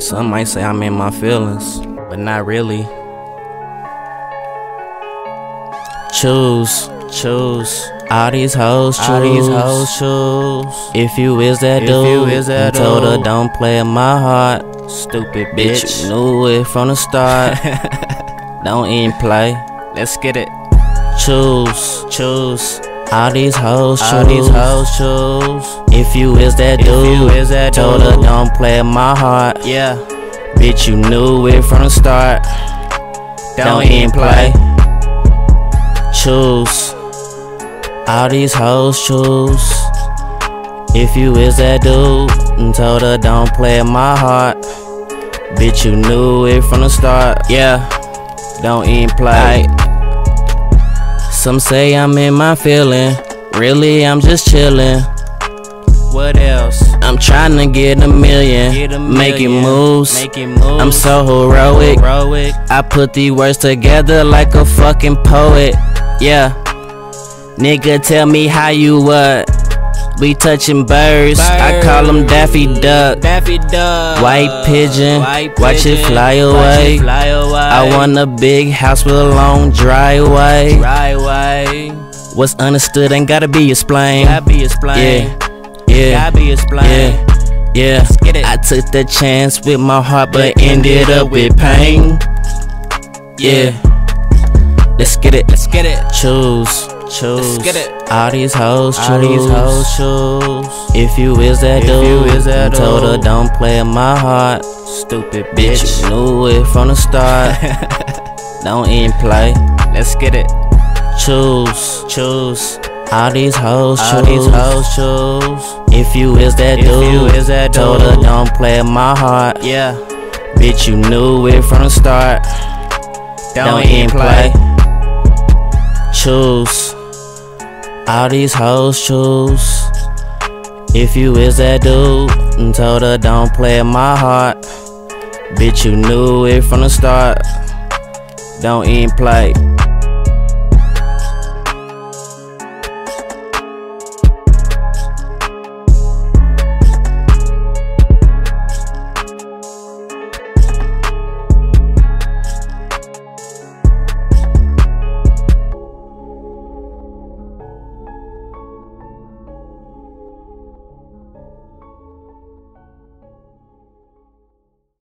Some might say I'm in my feelings, but not really. Choose, choose. All these hoes choose. All these hoes choose. If you is that If dude, you is that told her don't play in my heart. Stupid Bitch, bitch. you knew it from the start. don't even play. Let's get it. Choose, Choose. All these hoes choose. All these hoes choose. If you is that If dude, is that told her don't play my heart. Yeah. Bitch, you knew it from the start. Don't even play. Choose. All these hoes choose. If you is that dude, and told her don't play my heart. Bitch, you knew it from the start. Yeah, don't even play. Some say I'm in my feeling. Really, I'm just chillin'. What else? I'm trying to get a million, Get a making million, moves. Making moves. I'm so heroic. heroic. I put these words together like a fucking poet. Yeah. Nigga, tell me how you what? We touching birds. I call them Daffy Duck. Daffy Duck. White pigeon. White Watch it pigeon. fly Watch away. it fly away. I want a big house with a long driveway. away. What's understood ain't gotta be explained. Gotta be explained. Yeah. Yeah. Gotta be explained. Yeah, yeah. get it. I took the chance with my heart, but ended up with pain. Yeah. Let's get it. Let's get it. Choose, choose. Let's get it. All these hoes choose. All these hoes choose. If you is that If dude, you is that told her don't play my heart. Stupid Bitch, bitch. you knew it from the start. don't even play. Let's get it. Choose, Choose. all these hoes All choose. these hoes choose. If you is that If dude, you is that told her don't play my heart. Yeah. Bitch, you knew it from the start. Don't, even play. Choose. All these hoes choose. If you is that dude, and told her don't play my heart. Bitch, you knew it from the start. Don't even play.